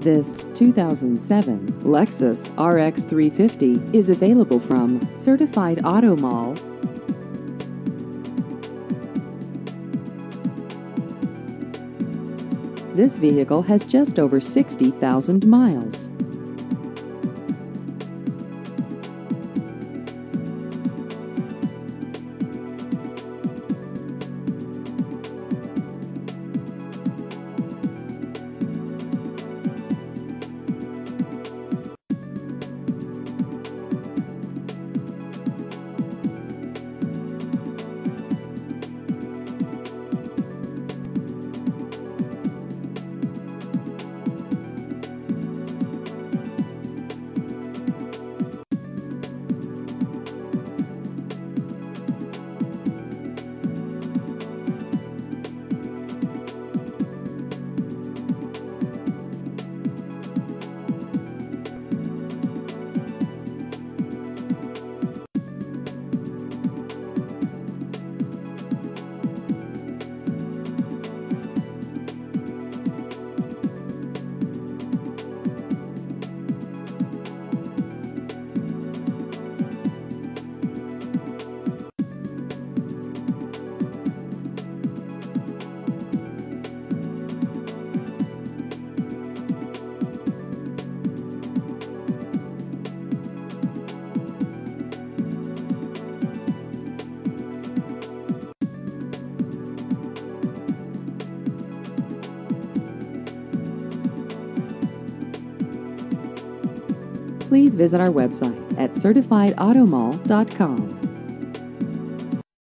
This 2007 Lexus RX 350 is available from Certified Auto Mall. This vehicle has just over 60,000 miles. Please visit our website at certifiedautomall.com.